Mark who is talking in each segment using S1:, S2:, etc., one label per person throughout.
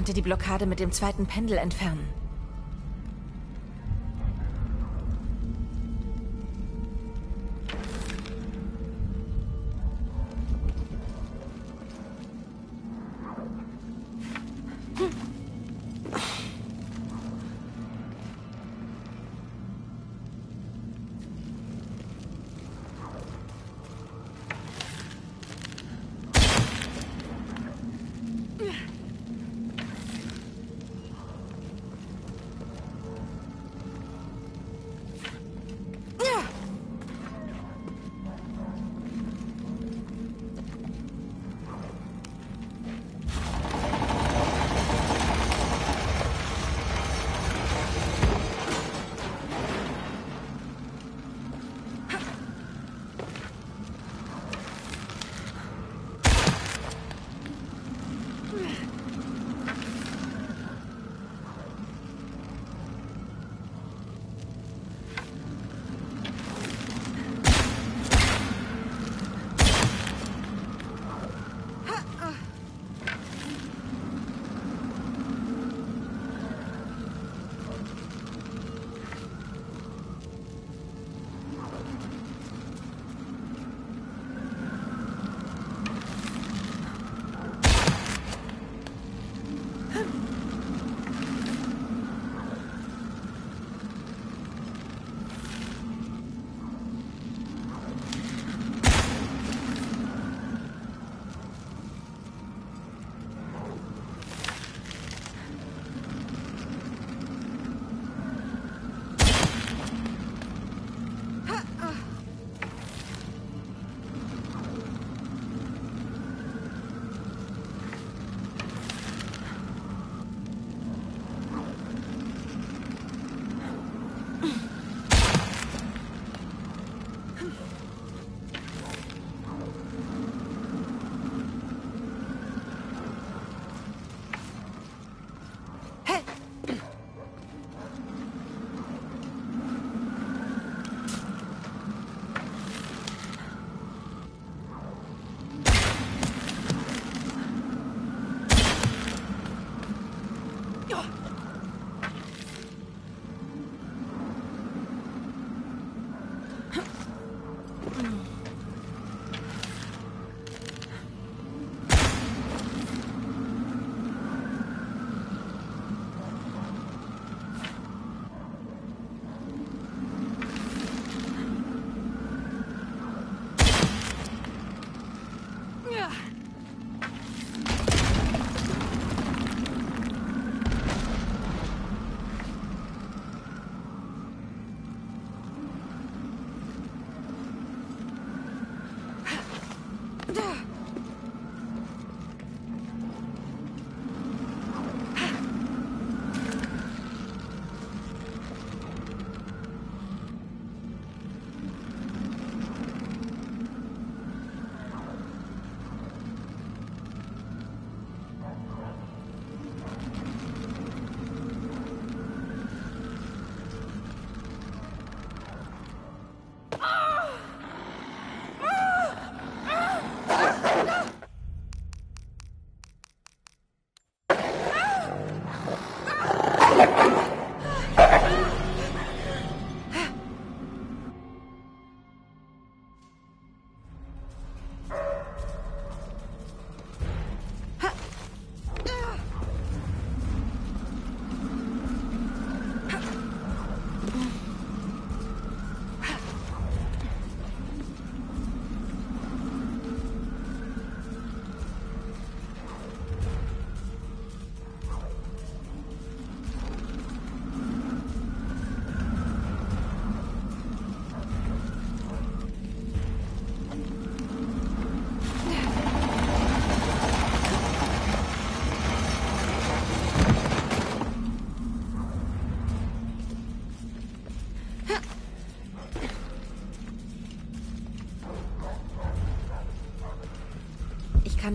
S1: könnte die Blockade mit dem zweiten Pendel entfernen.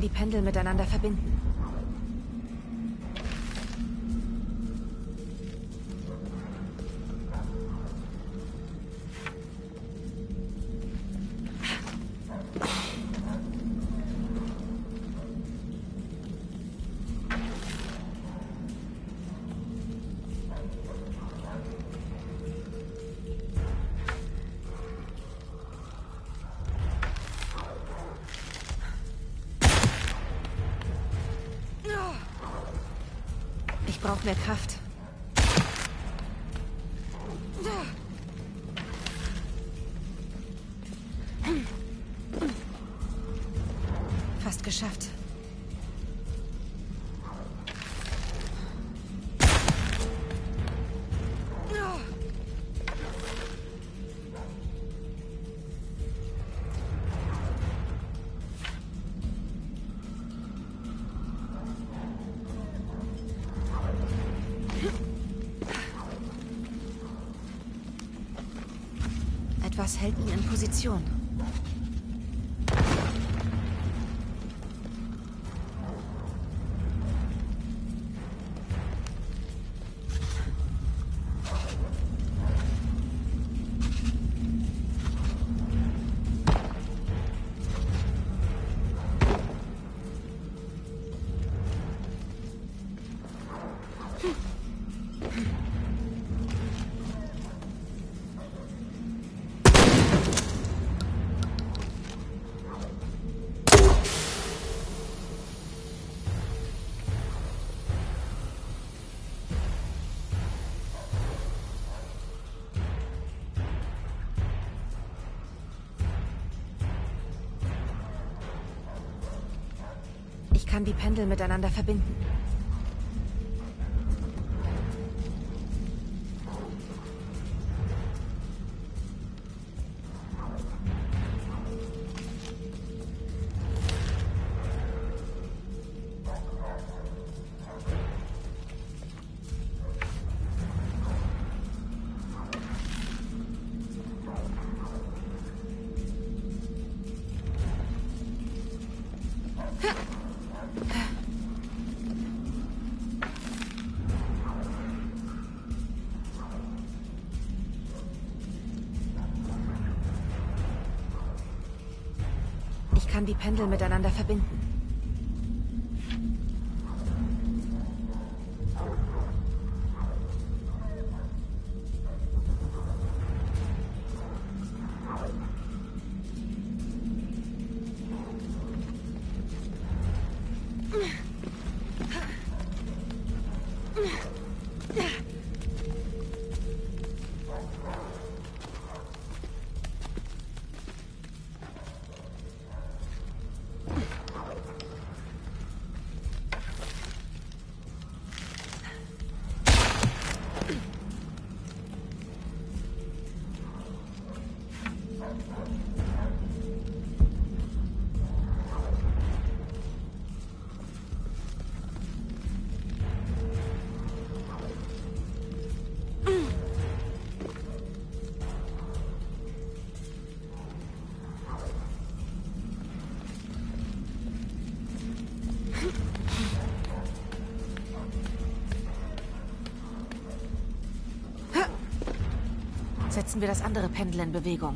S1: Die Pendel miteinander verbinden. Mehr Kraft. Etwas hält ihn in Position. Die Pendel miteinander verbinden. Die Pendel miteinander verbinden. Setzen wir das andere Pendel in Bewegung.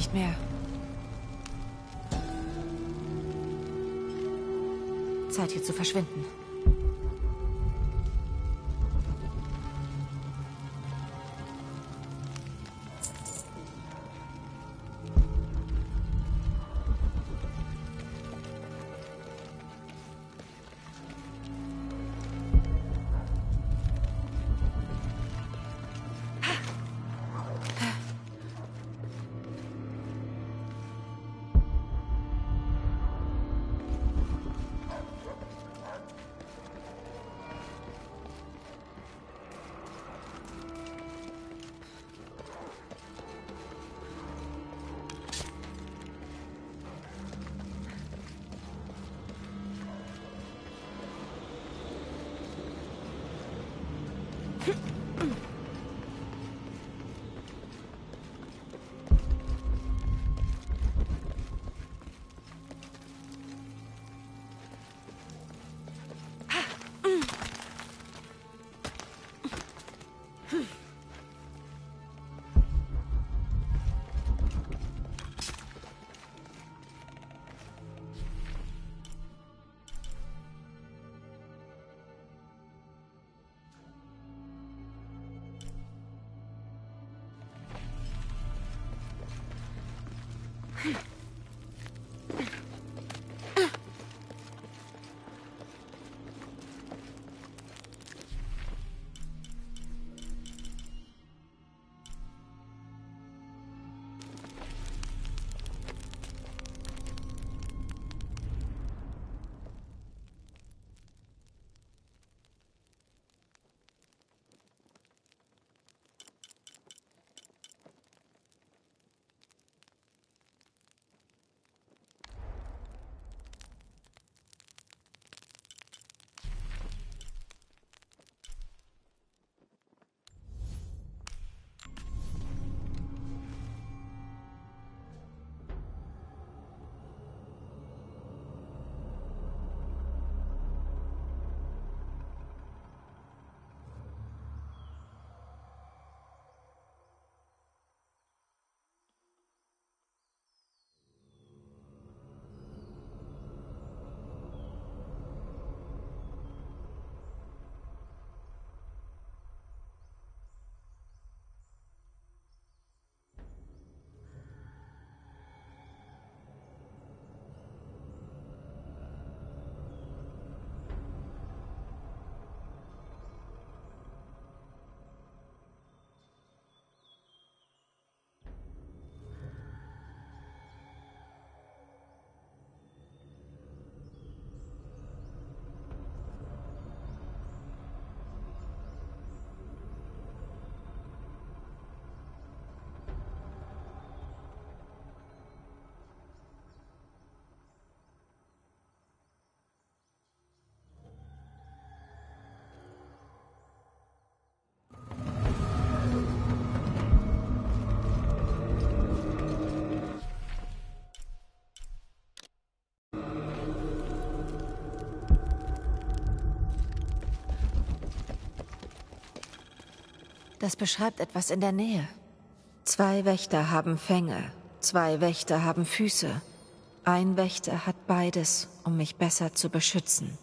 S1: Nicht mehr. Zeit hier zu verschwinden. Das beschreibt etwas in der Nähe. Zwei Wächter haben Fänge, zwei Wächter haben Füße. Ein Wächter hat beides, um mich besser zu beschützen.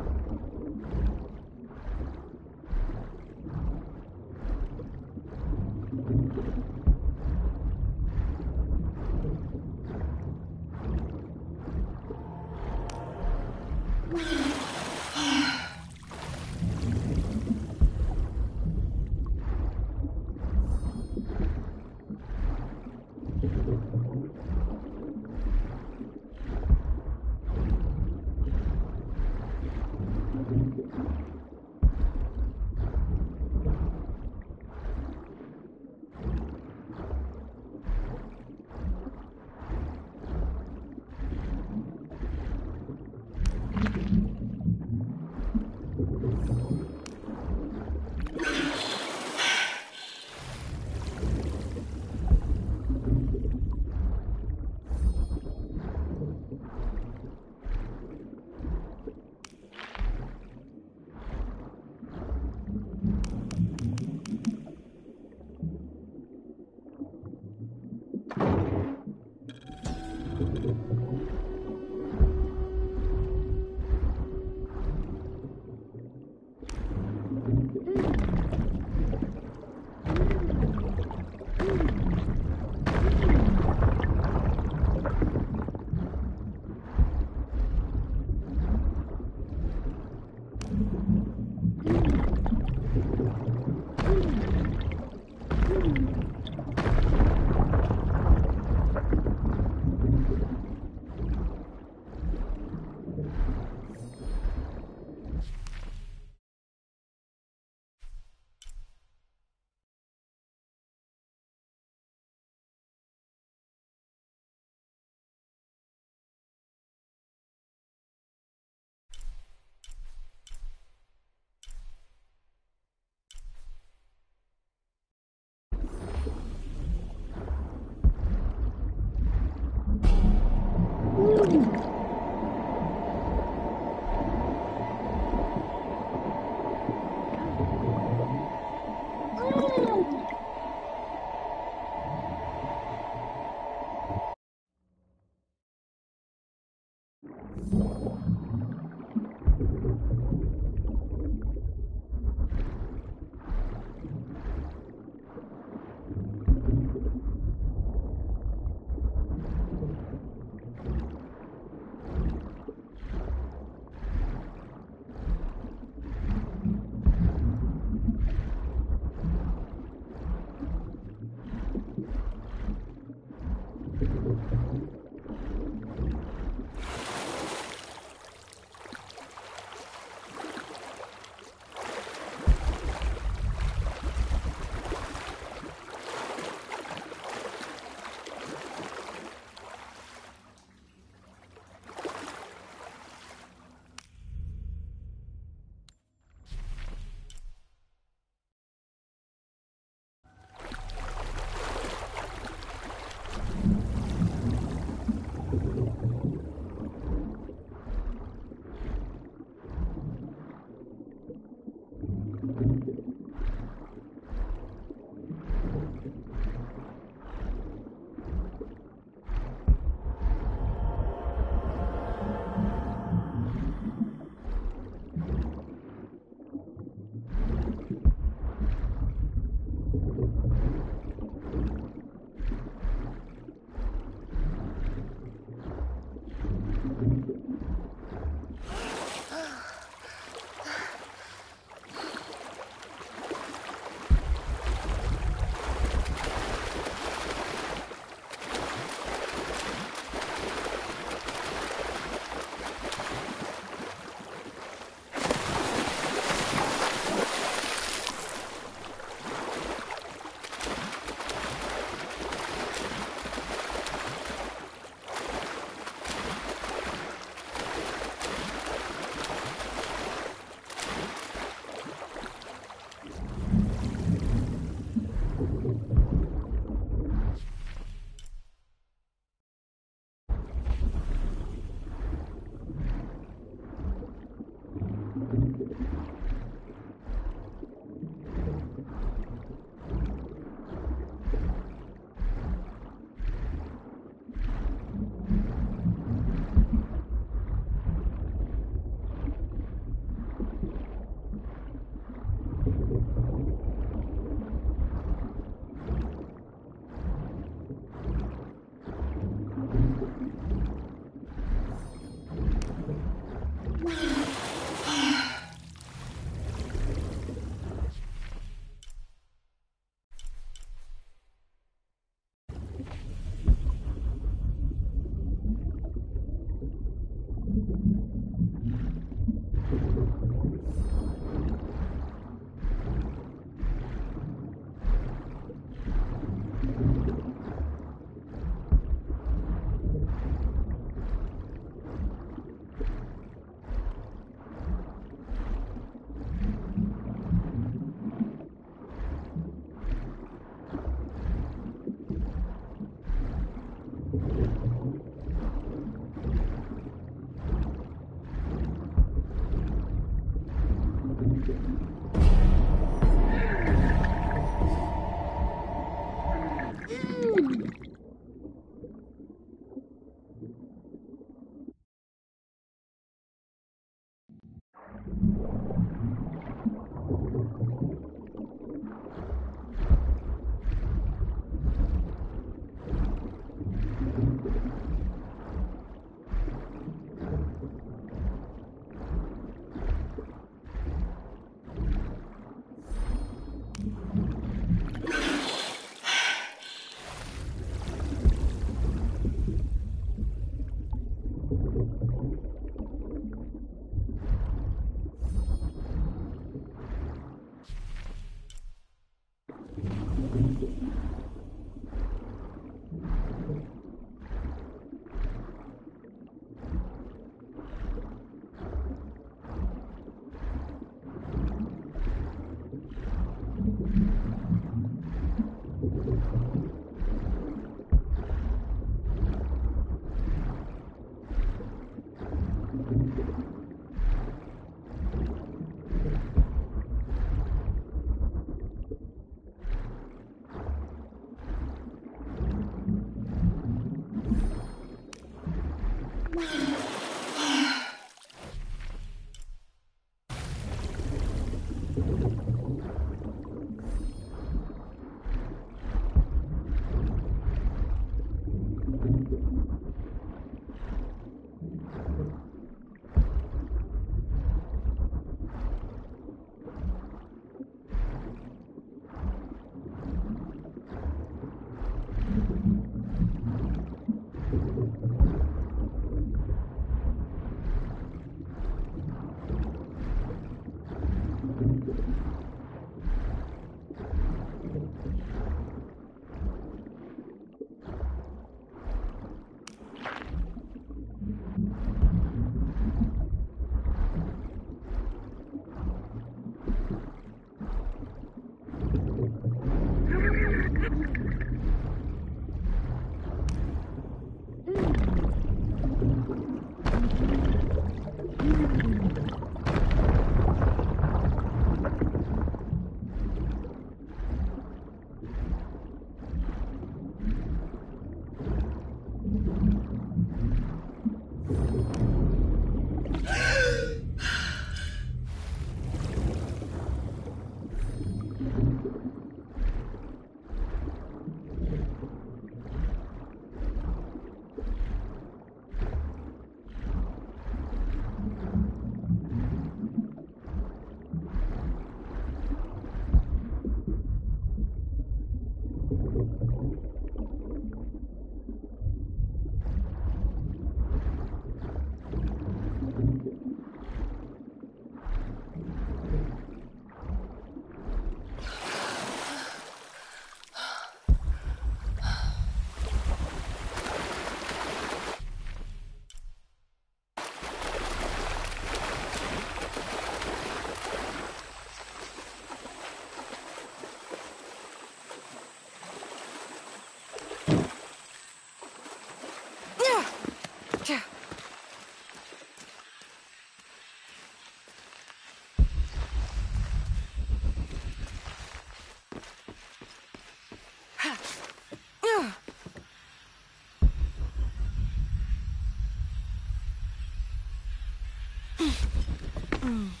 S1: Mm.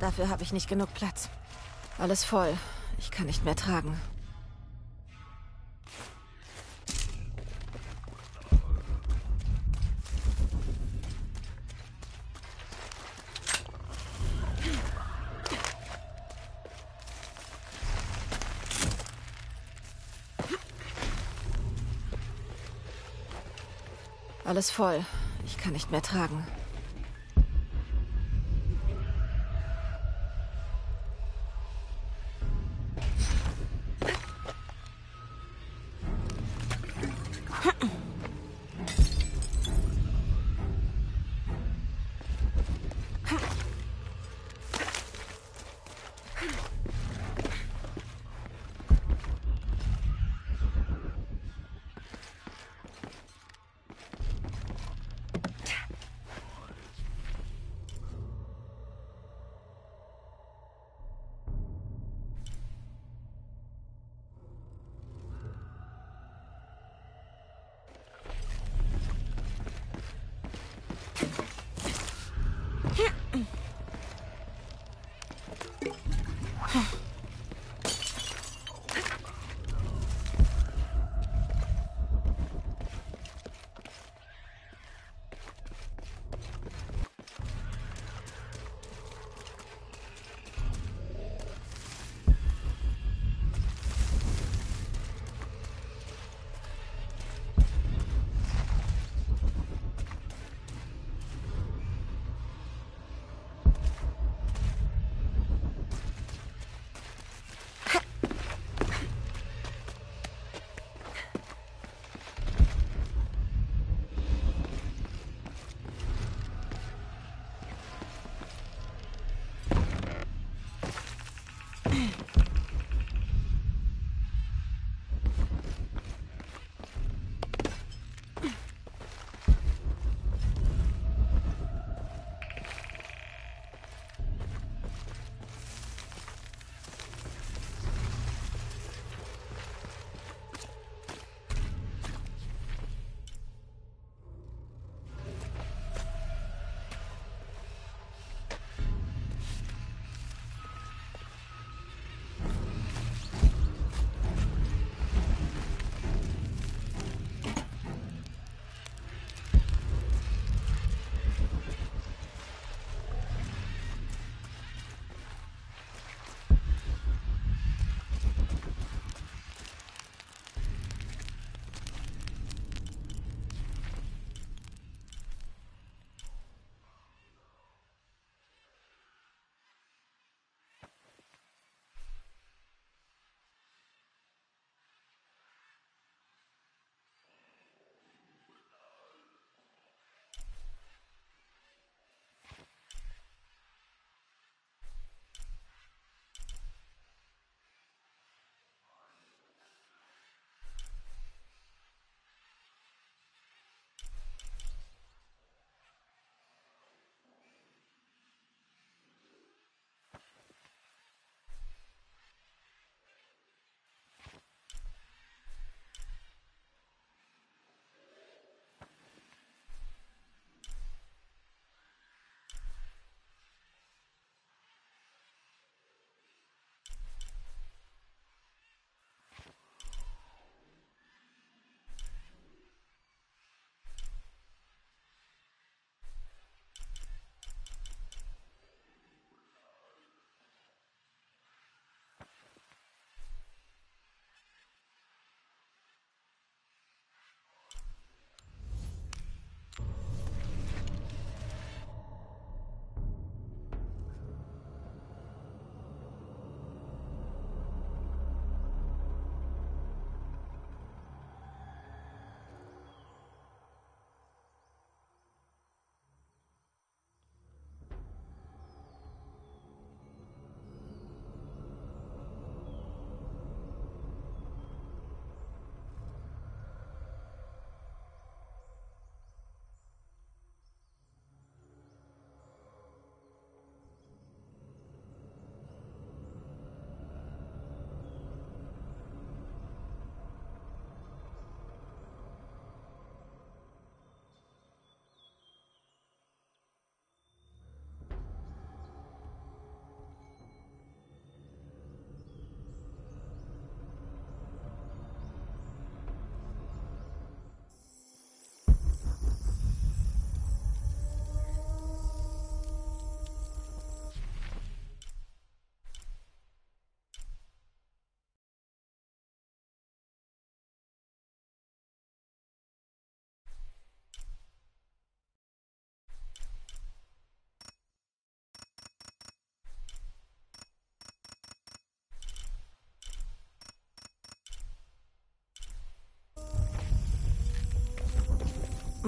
S1: Dafür habe ich nicht genug Platz. Alles voll. Ich kann nicht mehr tragen. Alles voll. Ich kann nicht mehr tragen. Uh-uh.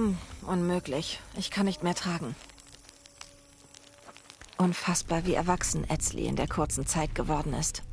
S1: Hm, unmöglich. Ich kann nicht mehr tragen. Unfassbar, wie erwachsen Etzli in der kurzen Zeit geworden ist.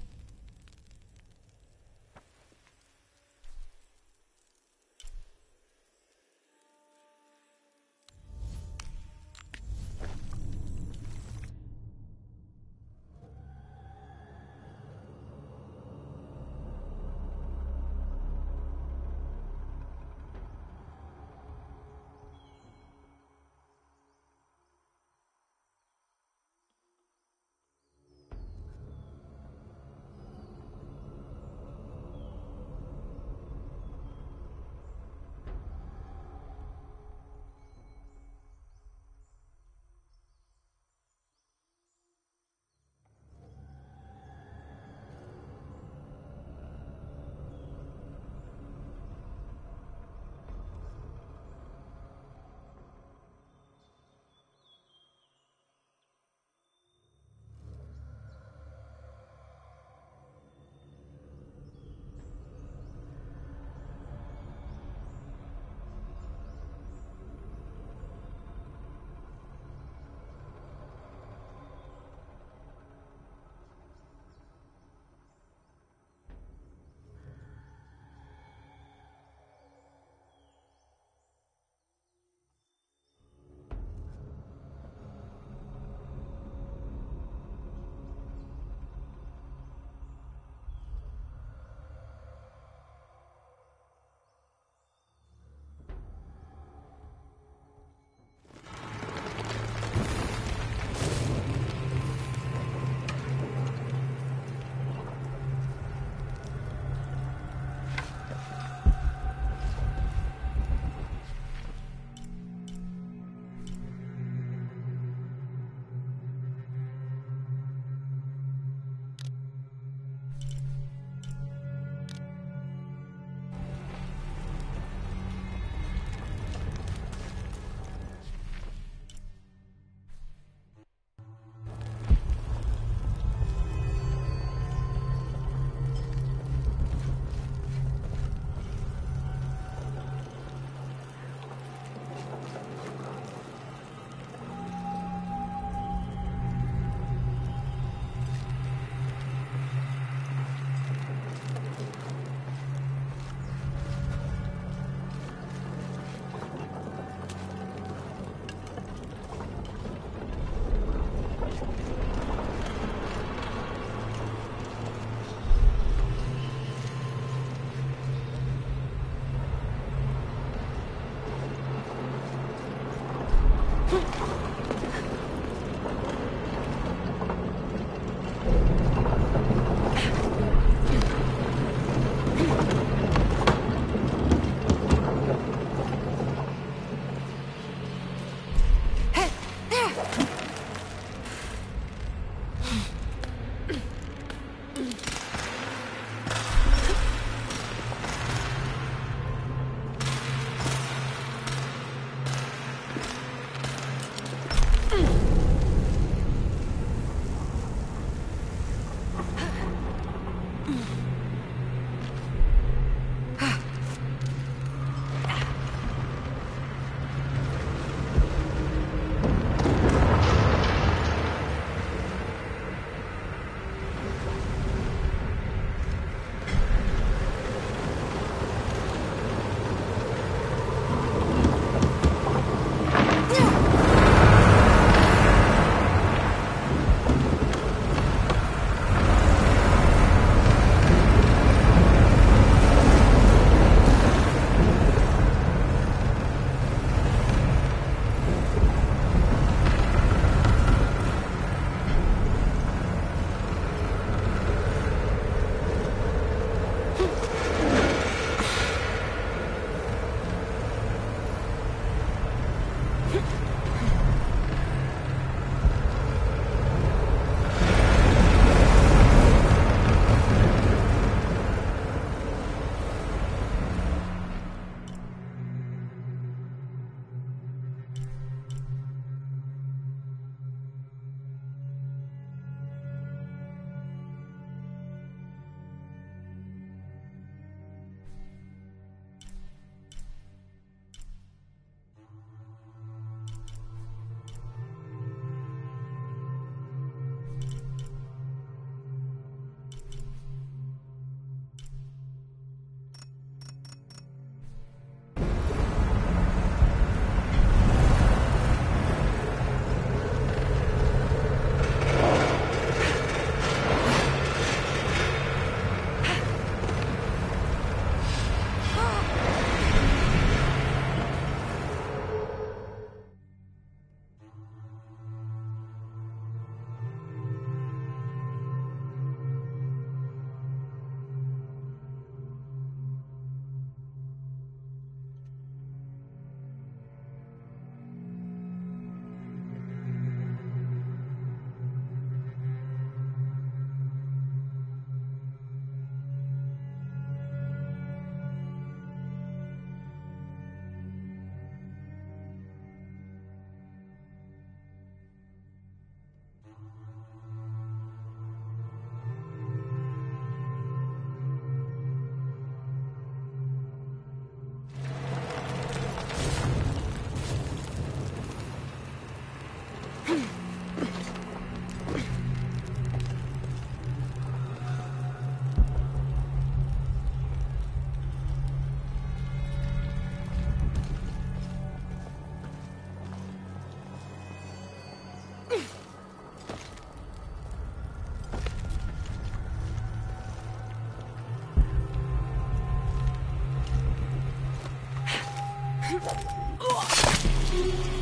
S1: 啊！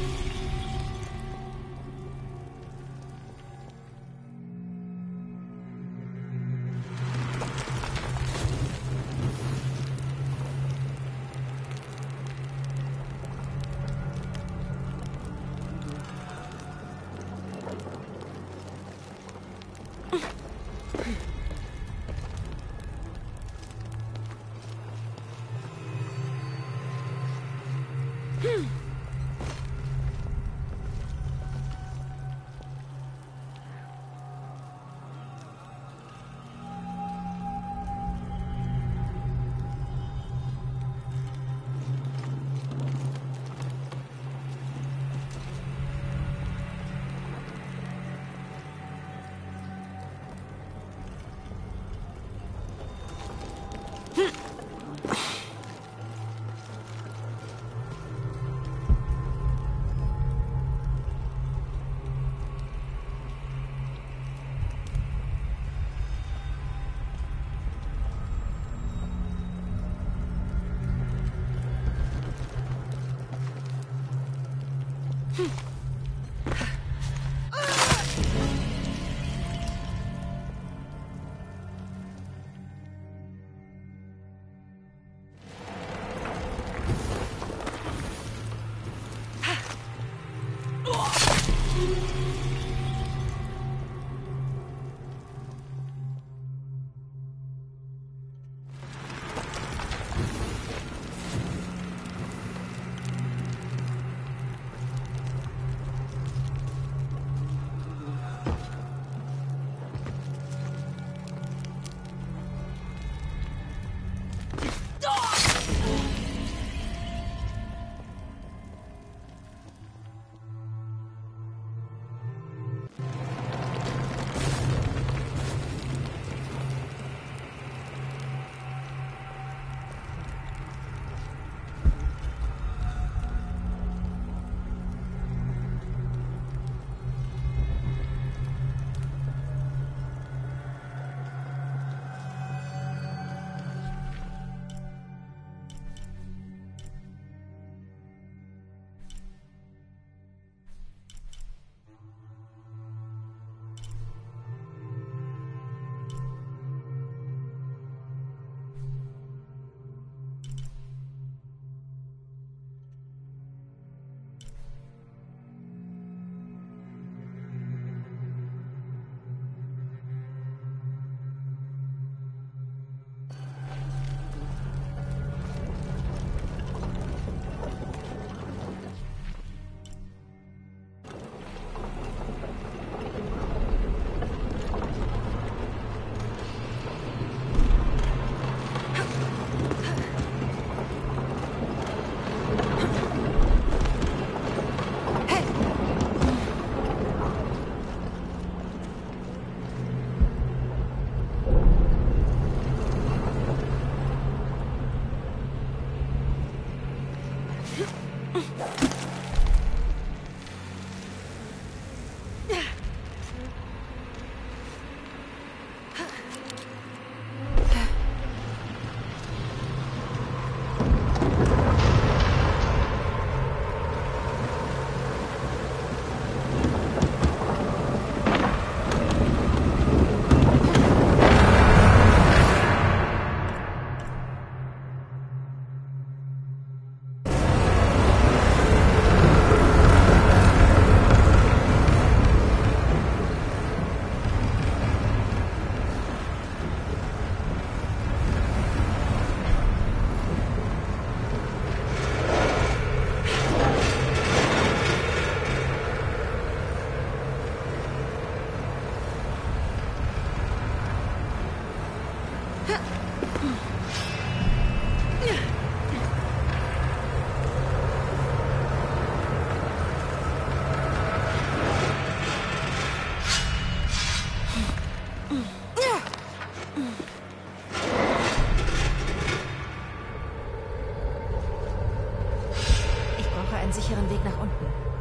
S1: einen sicheren Weg nach unten.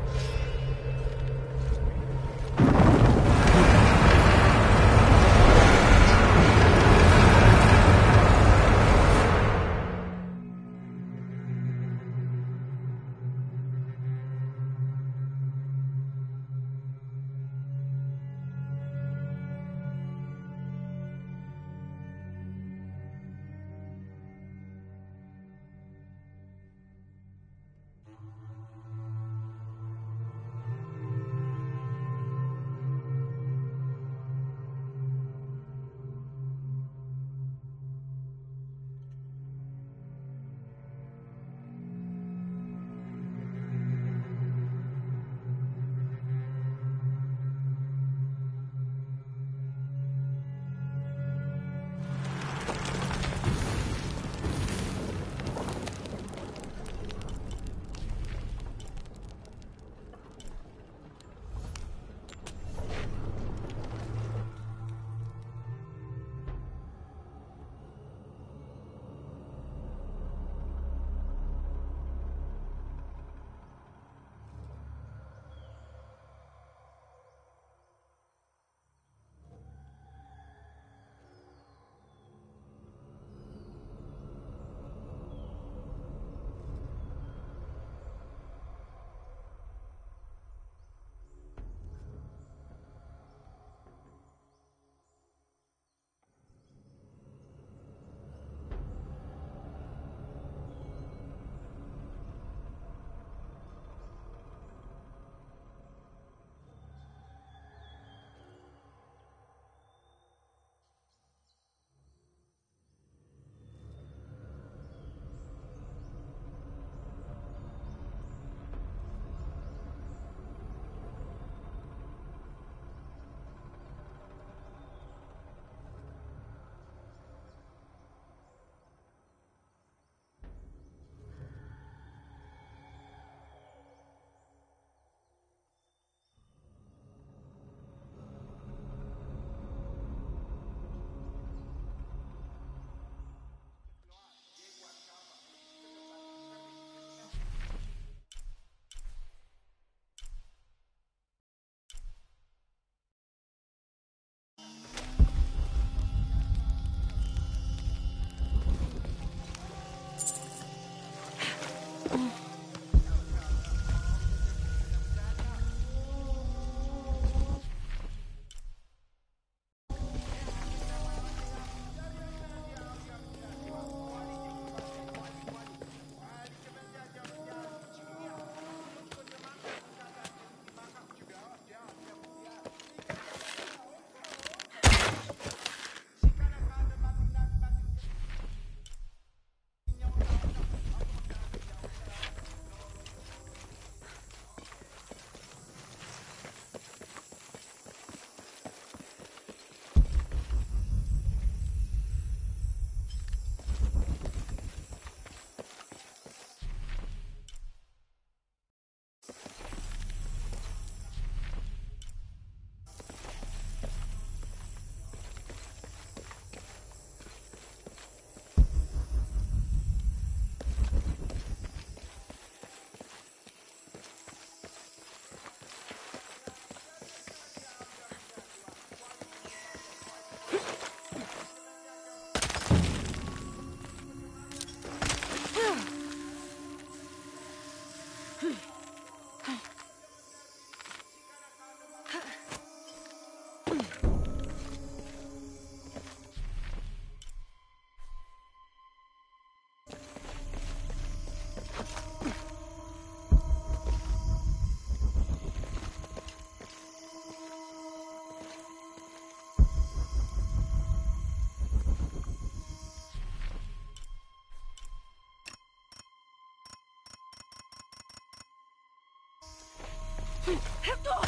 S1: Hector!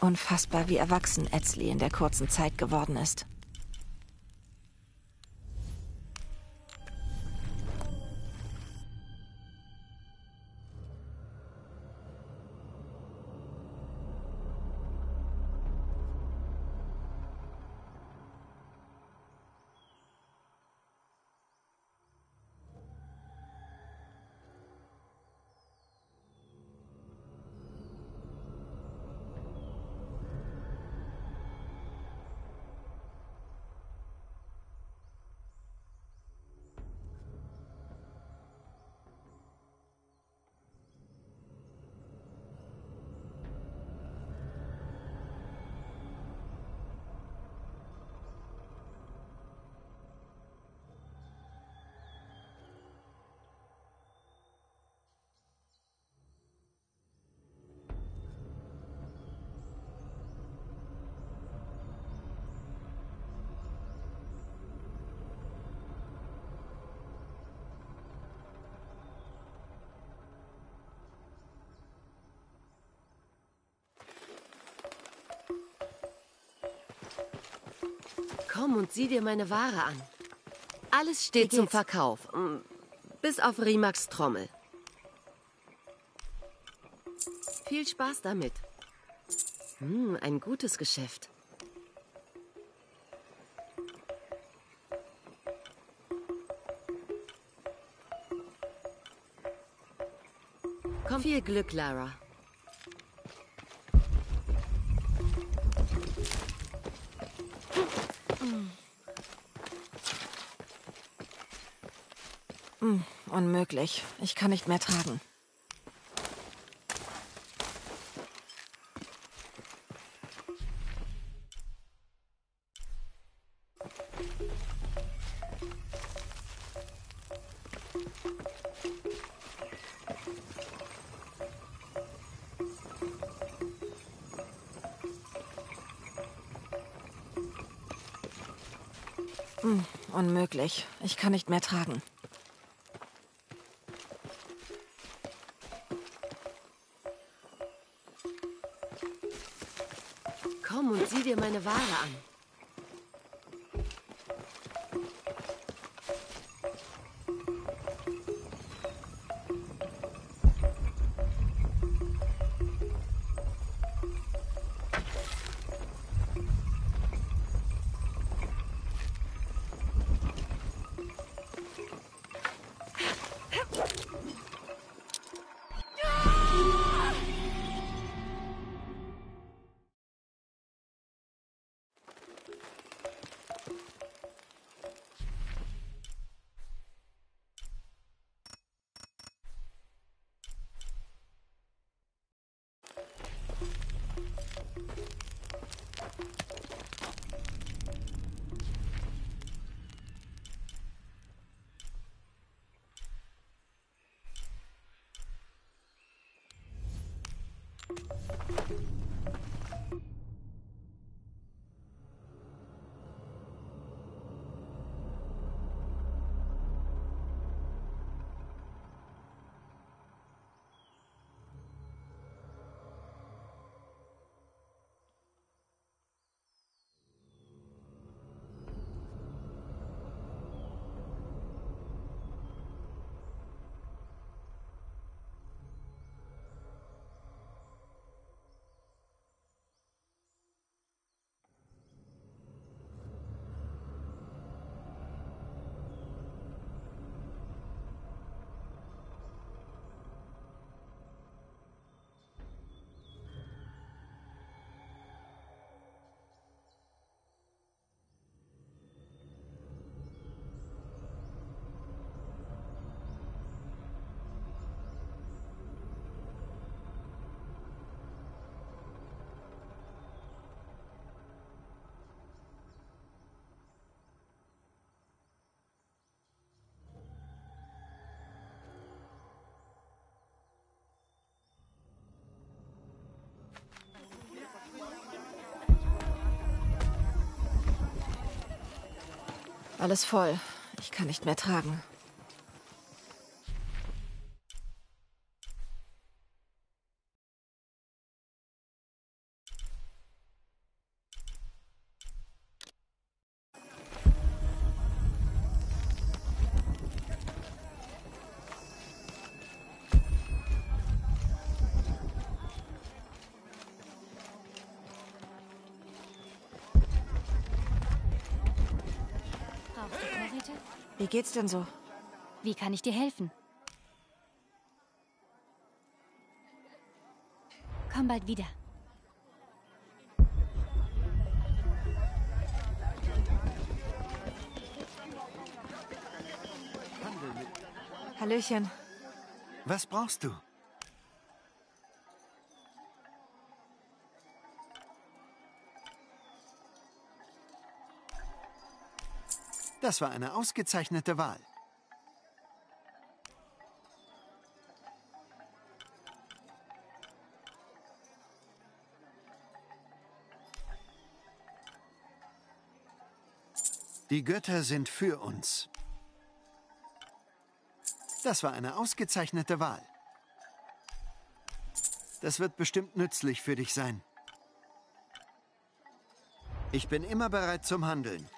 S1: Unfassbar, wie erwachsen Etzli in der kurzen Zeit geworden ist.
S2: Komm und sieh dir meine Ware an. Alles steht zum Verkauf. mm, Bis auf Rimax Trommel. Viel Spaß damit. Hm, ein gutes Geschäft. Komm, viel Glück, Lara.
S1: Unmöglich. Ich kann nicht mehr tragen. Hm, Unmöglich. Ich kann nicht mehr tragen. Alles voll. Ich kann nicht mehr tragen. Wie geht's denn so?
S3: Wie kann ich dir helfen? Komm bald wieder.
S1: Hallöchen.
S4: Was brauchst du? Das war eine ausgezeichnete Wahl. Die Götter sind für uns. Das war eine ausgezeichnete Wahl. Das wird bestimmt nützlich für dich sein. Ich bin immer bereit zum Handeln.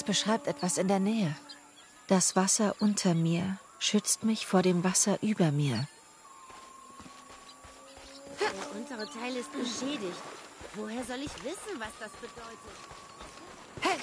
S1: Das beschreibt etwas in der Nähe. Das Wasser unter mir schützt mich vor dem Wasser über mir.
S5: Der untere Teil ist beschädigt. Woher soll ich wissen, was das bedeutet?
S1: Hey!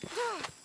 S5: Ah!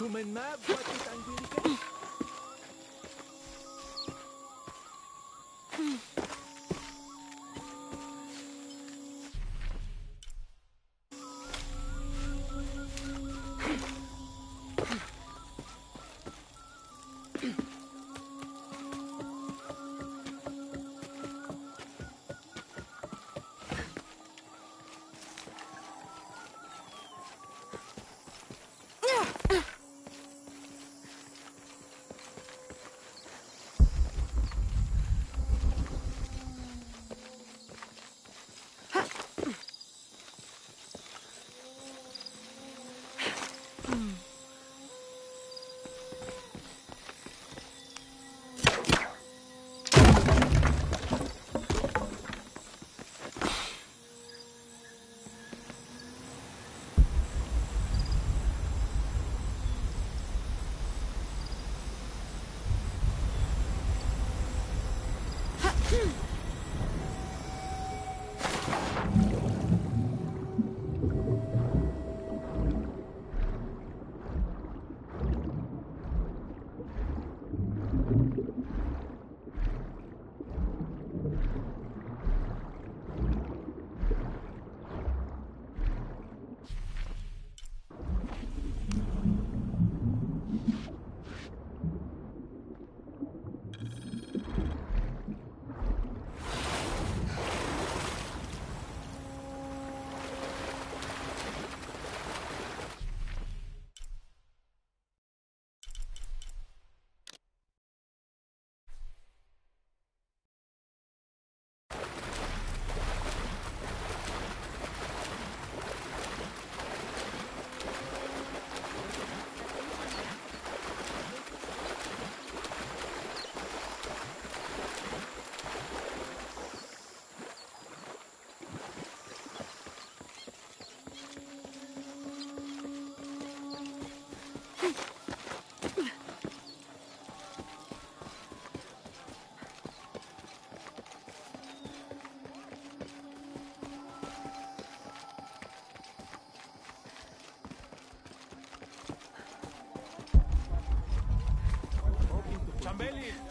S5: Tu me n'as pas tout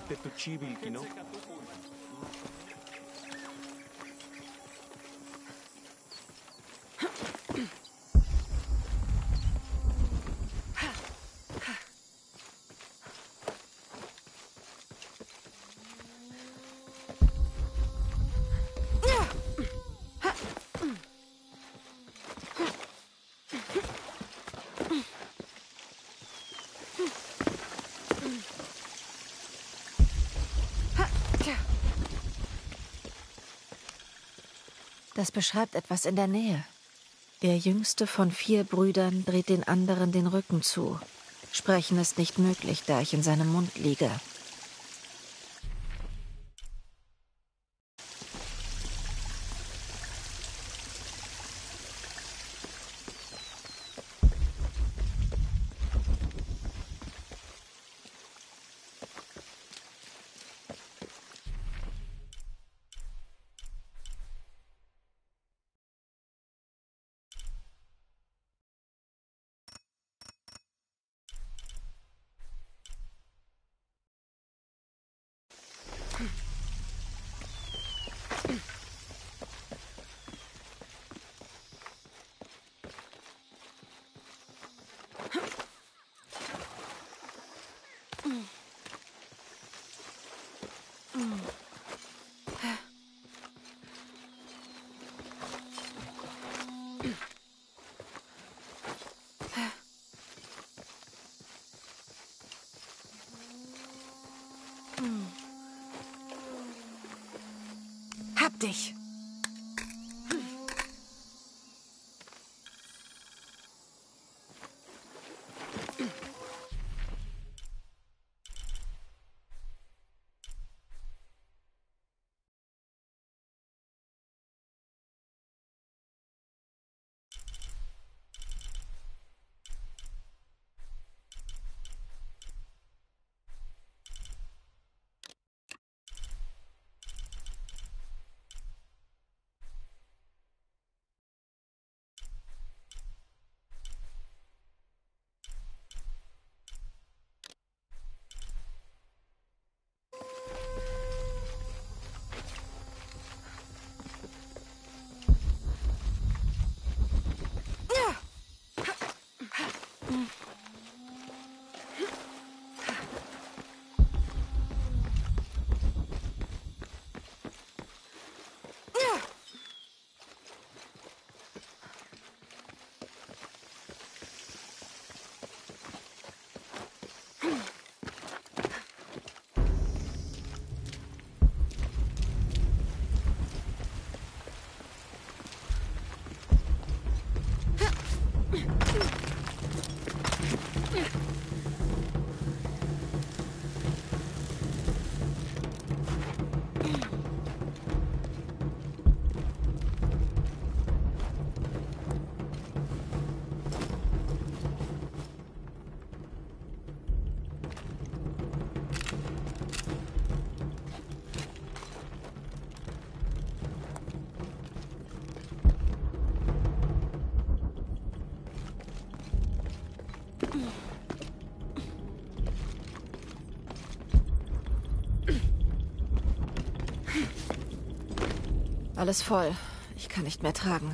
S5: Tetuchivilquino.
S1: Das beschreibt etwas in der Nähe. Der jüngste von vier Brüdern dreht den anderen den Rücken zu. Sprechen ist nicht möglich, da ich in seinem Mund liege. Alles voll. Ich kann nicht mehr tragen.